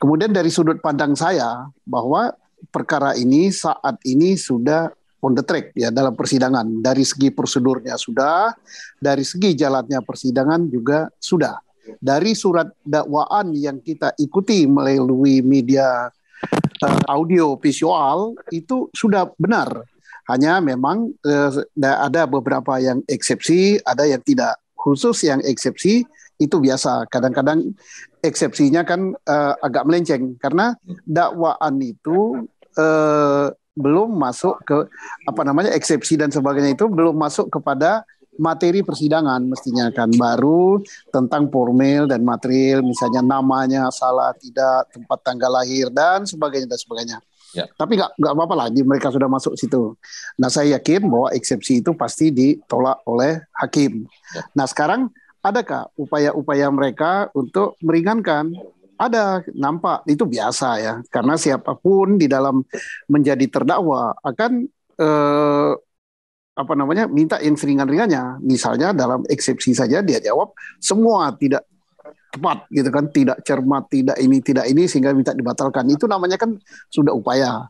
Kemudian dari sudut pandang saya bahwa perkara ini saat ini sudah on the track ya dalam persidangan. Dari segi prosedurnya sudah, dari segi jalannya persidangan juga sudah. Dari surat dakwaan yang kita ikuti melalui media uh, audio visual itu sudah benar. Hanya memang uh, ada beberapa yang eksepsi, ada yang tidak. Khusus yang eksepsi itu biasa. Kadang-kadang eksepsinya kan uh, agak melenceng karena dakwaan itu uh, belum masuk ke apa namanya eksepsi dan sebagainya itu belum masuk kepada materi persidangan mestinya kan baru tentang formil dan material misalnya namanya salah tidak tempat tanggal lahir dan sebagainya dan sebagainya. Ya. Tapi nggak nggak apa-apa lagi mereka sudah masuk situ. Nah saya yakin bahwa eksepsi itu pasti ditolak oleh hakim. Ya. Nah sekarang adakah upaya-upaya mereka untuk meringankan? Ada, nampak itu biasa ya, karena siapa pun di dalam menjadi terdakwa akan eh, apa namanya minta yang seringan-ringannya. Misalnya dalam eksepsi saja dia jawab semua tidak tepat gitu kan, tidak cermat, tidak ini, tidak ini sehingga minta dibatalkan. Itu namanya kan sudah upaya.